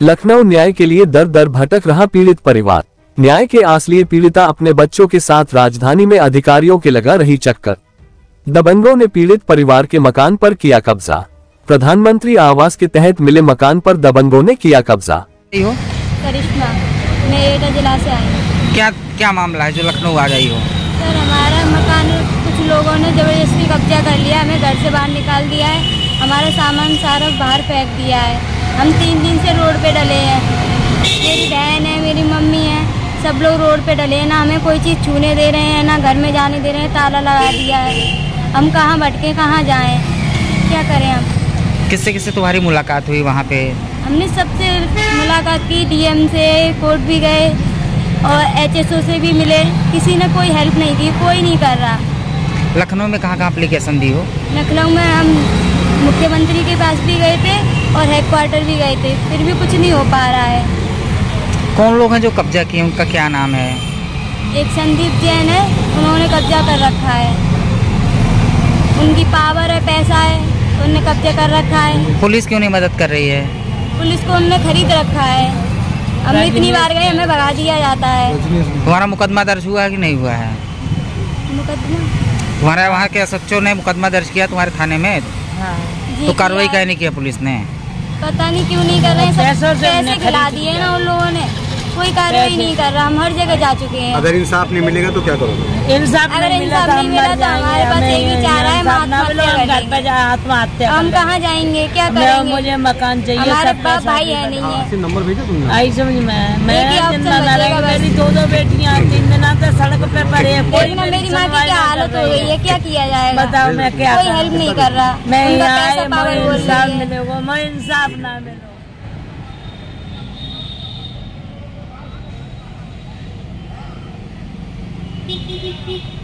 लखनऊ न्याय के लिए दर दर भटक रहा पीड़ित परिवार। न्याय के आसलिए पीड़िता अपने बच्चों के साथ राजधानी में अधिकारियों के लगा रही चक्कर। दबंगों ने पीड़ित परिवार के मकान पर किया कब्जा। प्रधानमंत्री आवास के तहत मिले मकान पर दबंगों ने किया कब्जा। करिश्मा मैं एटा जिला से आई हूँ। क्या क्या मामला है जो लखनऊ आ गई हो? सर हमारा मकान कुछ लोगों ने ज़बरदस्ती कब्जा कर लिया हमें घर से बाहर निकाल दिया है। हमारा सामान सारा बाहर फेंक दिया है। हम तीन दिन से रोड पे डले हैं। मेरी बहन है मेरी मम्मी है सब लोग रोड पे डले हैं। ना हमें कोई चीज़ छूने दे रहे हैं ना घर में जाने दे रहे हैं ताला लगा दिया है। हम कहाँ भटके कहाँ जाएँ? क्या करें हम? किससे किससे तुम्हारी मुलाकात हुई वहाँ पे? हमने सबसे मुलाकात की डीएम से कोर्ट भी गए और एचएसओ से भी मिले। किसी ने कोई हेल्प नहीं की कोई नहीं कर रहा। लखनऊ में कहाँ कहाँ एप्लीकेशन दी हो? लखनऊ में हम मुख्यमंत्री के पास भी गए थे और हेडक्वार्टर भी गए थे फिर भी कुछ नहीं हो पा रहा है। कौन लोग हैं जो कब्जा किए उनका क्या नाम है? एक संदीप जैन है उन्होंने कब्जा कर रखा है। उनकी पावर है पैसा है उनने कब्जा कर रखा है। पुलिस क्यों नहीं मदद कर रही है? पुलिस को उनने खरीद रखा है। हम इतनी बार गए हमें भगा दिया जाता है। तुम्हारा मुकदमा दर्ज हुआ है कि नहीं हुआ है? मुकदमा? तुम्हारा वहाँ के एस ने मुकदमा दर्ज किया तुम्हारे थाने में? जी तो कार्रवाई क्या। नहीं किया पुलिस ने? पता नहीं क्यों नहीं कर रहे हैं। सब पैसे खिला दिए ना उन लोगों ने। कोई कार्रवाई नहीं कर रहा हम हर जगह जा चुके हैं। अगर इंसाफ नहीं मिलेगा तो क्या करोगे? इंसाफ अगर नहीं मिला इंसाफ तो नहीं मिला तो हमारे पास एक ही चारा है, आत्महत्या हम कहाँ जाएँगे? क्या। करेंगे? मुझे मकान चाहिए हमारे पास भाई है नहीं है नंबर भेजा तुमने? आई समझ में मैं ही। मेरी दो दो बेटियाँ तीन दिन से सड़क पे पड़े हैं मेरी माँ की क्या हालत हो गई है क्या किया जाएगा? बताओ मैं क्या कोई हेल्प नहीं कर रहा। यहाँ इंसाफ मिलेगा मैं इंसाफ ना मिलो। Пик-пик-пик-пик.